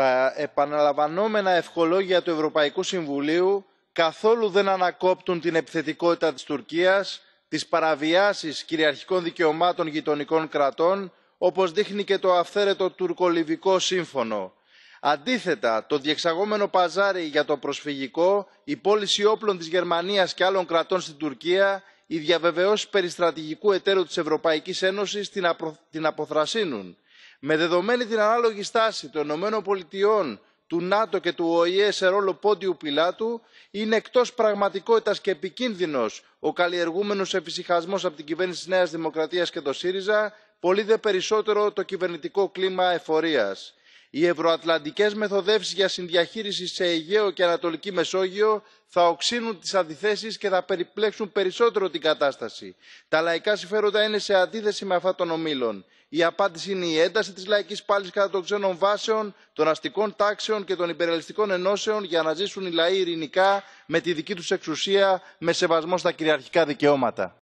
Τα επαναλαμβανόμενα ευχολόγια του Ευρωπαϊκού Συμβουλίου καθόλου δεν ανακόπτουν την επιθετικότητα της Τουρκίας, τις παραβιάσεις κυριαρχικών δικαιωμάτων γειτονικών κρατών, όπως δείχνει και το αυθαίρετο τουρκο-λιβικό σύμφωνο. Αντίθετα, το διεξαγόμενο παζάρι για το προσφυγικό, η πώληση όπλων της Γερμανίας και άλλων κρατών στην Τουρκία, οι διαβεβαιώσεις περί στρατηγικού εταίρου της Ευρωπαϊκής Ένωσης την αποθρασύνουν με δεδομένη την ανάλογη στάση των ηνωμένων πολιτειών του νατο και του οηε σε ρόλο πόντιου πιλάτου είναι εκτός πραγματικότητας και επικίνδυνος ο καλλιεργούμενος εφησυχασμός από την κυβέρνηση της νέας δημοκρατίας και το σύριζα πολύ δε περισσότερο το κυβερνητικό κλίμα εφορίας οι ευρωατλαντικές μεθοδεύσεις για συνδιαχείριση σε αιγαίο και ανατολική μεσόγειο θα οξύνουν τις αντιθέσεις και θα περιπλέξουν περισσότερο την κατάσταση. τα λαϊκά συμφέροντα είναι σε αντίθεση με αυτά των ομίλων. η απάντηση είναι η ένταση της λαϊκής πάλης κατά των ξένων βάσεων των αστικών τάξεων και των υπερελιστικών ενώσεων για να ζήσουν οι λαοί ειρηνικά με τη δική τους εξουσία με σεβασμό στα κυριαρχικά δικαιώματα.